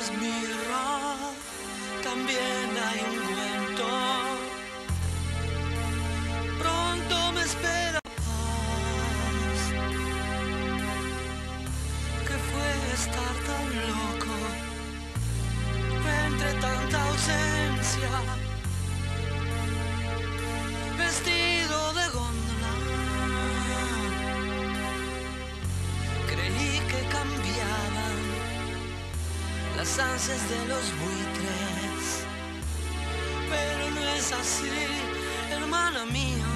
es mirra, también hay ungüento. Pronto me espera paz. ¿Qué fue estar tan loco entre tanta ausencia? Las ansias de los buitres. Pero no es así, hermana mía.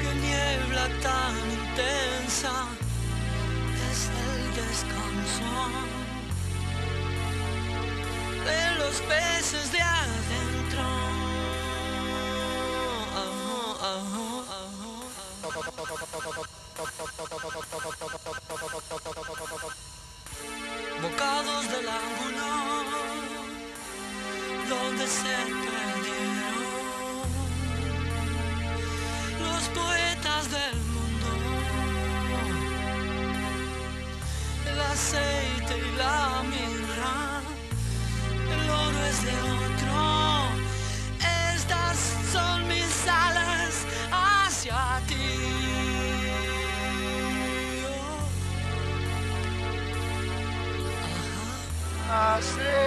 Qué niebla tan intensa es el descanso de los peces de bocados del ángulo donde se perdieron los poetas del mundo, el aceite y la mirra, el oro es de otro, estas son mis alas hacia ti. I said.